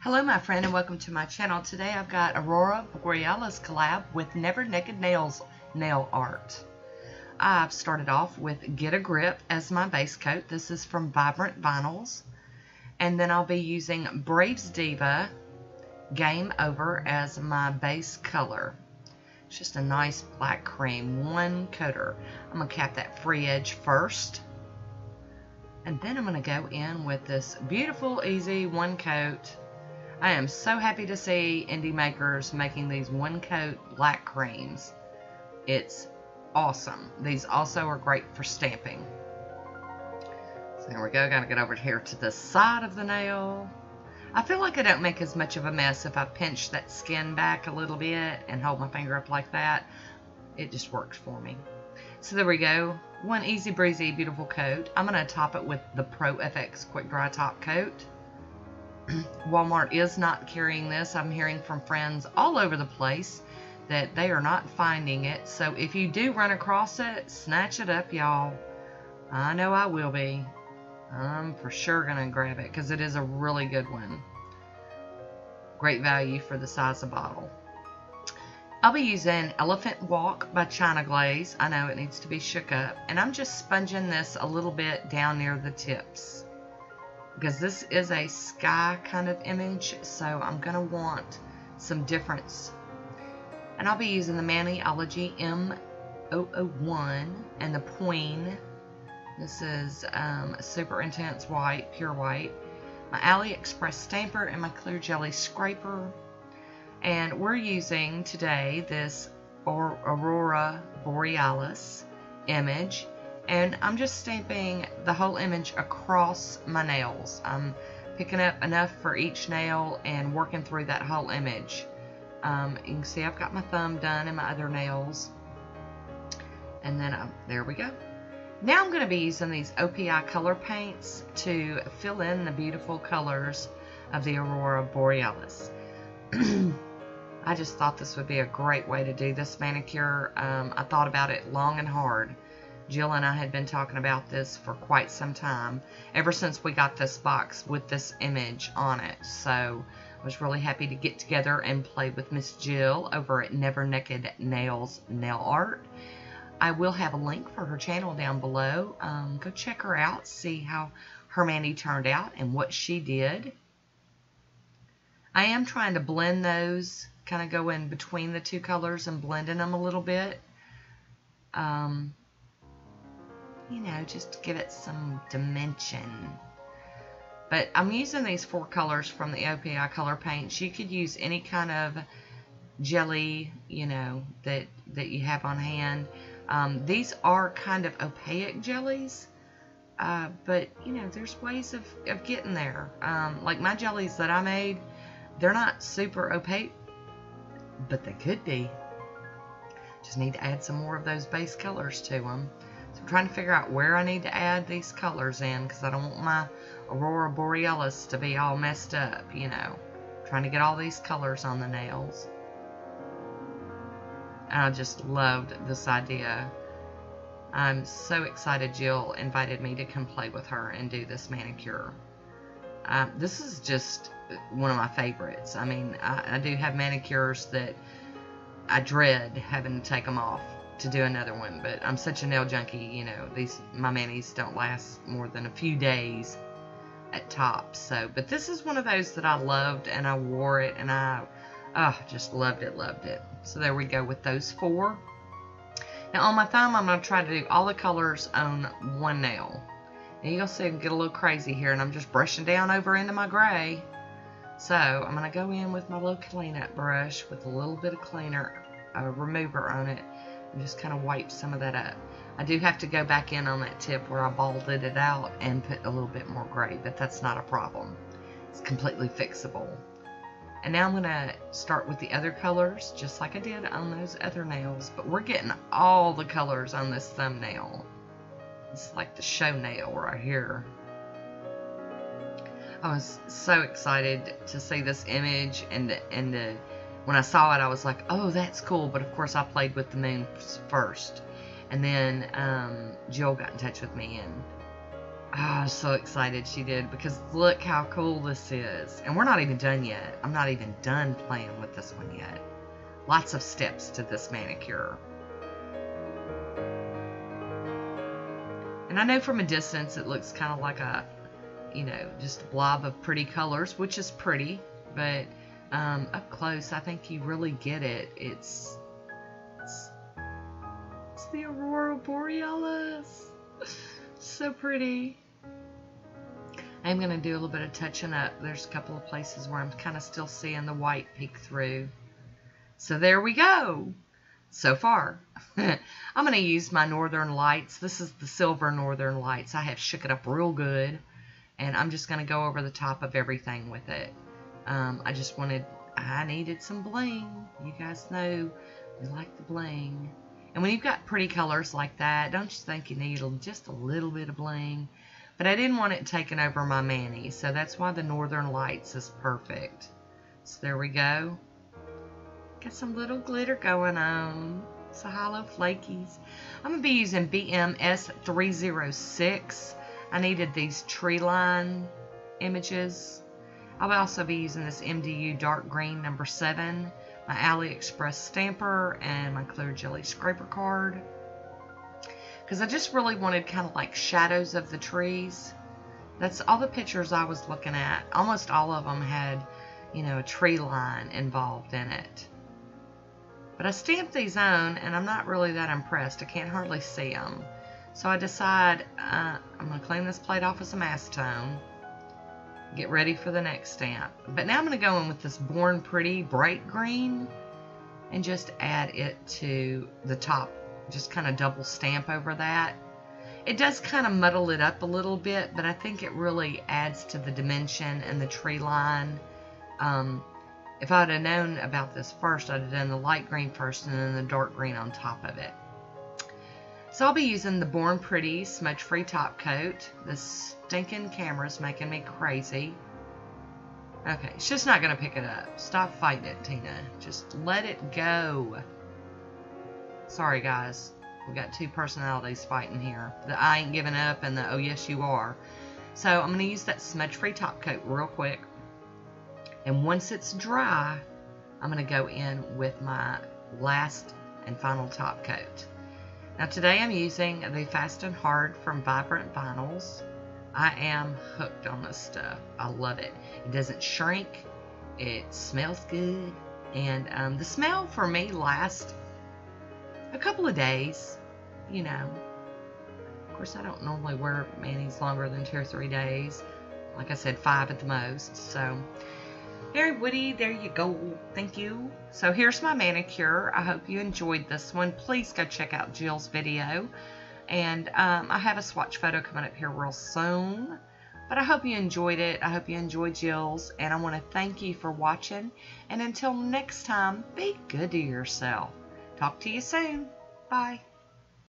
Hello my friend and welcome to my channel. Today I've got Aurora Borealis collab with Never Naked Nails nail art. I've started off with Get a Grip as my base coat. This is from Vibrant Vinyls. And then I'll be using Braves Diva Game Over as my base color. It's just a nice black cream, one coater. I'm going to cap that free edge first. And then I'm going to go in with this beautiful, easy one coat I am so happy to see indie makers making these one coat black creams. It's awesome. These also are great for stamping. So there we go. Got to get over here to the side of the nail. I feel like I don't make as much of a mess if I pinch that skin back a little bit and hold my finger up like that. It just works for me. So there we go. One easy breezy beautiful coat. I'm going to top it with the Pro FX Quick Dry Top Coat. Walmart is not carrying this. I'm hearing from friends all over the place that they are not finding it. So if you do run across it, snatch it up, y'all. I know I will be. I'm for sure going to grab it because it is a really good one. Great value for the size of bottle. I'll be using Elephant Walk by China Glaze. I know it needs to be shook up. And I'm just sponging this a little bit down near the tips because this is a sky kind of image so I'm to want some difference. And I'll be using the Maniology M001 and the Poin. This is um, super intense white pure white. My AliExpress stamper and my clear jelly scraper. And we're using today this Aurora Borealis image and I'm just stamping the whole image across my nails. I'm picking up enough for each nail and working through that whole image. Um, you can see I've got my thumb done and my other nails. And then, um, there we go. Now I'm going to be using these OPI color paints to fill in the beautiful colors of the Aurora Borealis. I just thought this would be a great way to do this manicure. Um, I thought about it long and hard. Jill and I had been talking about this for quite some time, ever since we got this box with this image on it. So I was really happy to get together and play with Miss Jill over at Never Naked Nails Nail Art. I will have a link for her channel down below. Um, go check her out, see how her mani turned out and what she did. I am trying to blend those, kind of go in between the two colors and blending them a little bit. Um, you know, just to give it some dimension. But I'm using these four colors from the OPI color paints. You could use any kind of jelly, you know, that, that you have on hand. Um, these are kind of opaque jellies. Uh, but, you know, there's ways of, of getting there. Um, like my jellies that I made, they're not super opaque, but they could be. Just need to add some more of those base colors to them. So I'm trying to figure out where I need to add these colors in because I don't want my Aurora Borealis to be all messed up, you know. trying to get all these colors on the nails. And I just loved this idea. I'm so excited Jill invited me to come play with her and do this manicure. Um, this is just one of my favorites. I mean, I, I do have manicures that I dread having to take them off to do another one, but I'm such a nail junkie, you know, these my manis don't last more than a few days at tops. So, but this is one of those that I loved and I wore it and I oh, just loved it, loved it. So there we go with those four. Now on my thumb, I'm going to try to do all the colors on one nail. And you'll see I get a little crazy here and I'm just brushing down over into my gray. So I'm going to go in with my little cleanup brush with a little bit of cleaner, a remover on it just kind of wipe some of that up. I do have to go back in on that tip where I balded it out and put a little bit more gray, but that's not a problem. It's completely fixable. And now I'm going to start with the other colors, just like I did on those other nails. But we're getting all the colors on this thumbnail. It's like the show nail right here. I was so excited to see this image and and the when I saw it, I was like, oh, that's cool. But of course, I played with the moon first. And then um, Jill got in touch with me, and Oh, so excited she did because look how cool this is. And we're not even done yet. I'm not even done playing with this one yet. Lots of steps to this manicure. And I know from a distance it looks kind of like a, you know, just a blob of pretty colors, which is pretty, but um, up close I think you really get it. It's, it's, it's the Aurora Borealis. so pretty. I'm going to do a little bit of touching up. There's a couple of places where I'm kind of still seeing the white peek through. So there we go. So far. I'm going to use my Northern Lights. This is the Silver Northern Lights. I have shook it up real good. And I'm just going to go over the top of everything with it. Um, I just wanted, I needed some bling. You guys know we like the bling. And when you've got pretty colors like that, don't you think you need just a little bit of bling? But I didn't want it taking over my mani, so that's why the Northern Lights is perfect. So there we go. Got some little glitter going on. So holo flakies. I'm going to be using BMS 306. I needed these tree line images. I'll also be using this MDU dark green number 7 my AliExpress stamper, and my clear jelly scraper card. Because I just really wanted kind of like shadows of the trees. That's all the pictures I was looking at. Almost all of them had, you know, a tree line involved in it. But I stamped these on, and I'm not really that impressed. I can't hardly see them. So I decide uh, I'm going to clean this plate off with some acetone get ready for the next stamp. But now I'm going to go in with this Born Pretty bright green and just add it to the top. Just kind of double stamp over that. It does kind of muddle it up a little bit, but I think it really adds to the dimension and the tree line. Um, if I'd have known about this first, I'd have done the light green first and then the dark green on top of it. So I'll be using the Born Pretty Smudge Free Top Coat. This stinking camera's making me crazy. Okay, it's just not going to pick it up. Stop fighting it, Tina. Just let it go. Sorry, guys. We got two personalities fighting here. The I ain't giving up and the oh yes you are. So I'm going to use that smudge free top coat real quick. And once it's dry, I'm going to go in with my last and final top coat. Now today I'm using the Fast and Hard from Vibrant Vinyls. I am hooked on this stuff. I love it. It doesn't shrink. It smells good. And um, the smell for me lasts a couple of days, you know. Of course, I don't normally wear manis longer than two or three days. Like I said, five at the most. So very Woody, there you go. Thank you. So here's my manicure. I hope you enjoyed this one. Please go check out Jill's video. And um, I have a swatch photo coming up here real soon. But I hope you enjoyed it. I hope you enjoyed Jill's. And I want to thank you for watching. And until next time, be good to yourself. Talk to you soon. Bye.